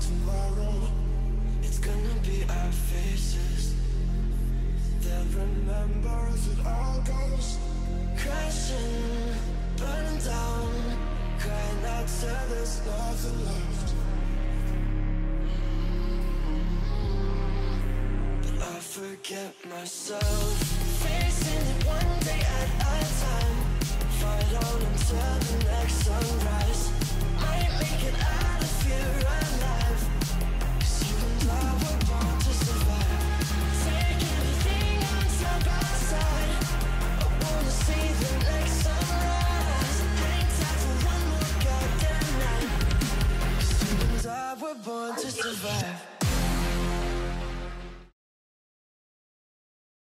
tomorrow. It's gonna be our faces. They'll remember as it all goes crashing, burning down, crying out till there's nothing left. But I forget myself, facing to survive.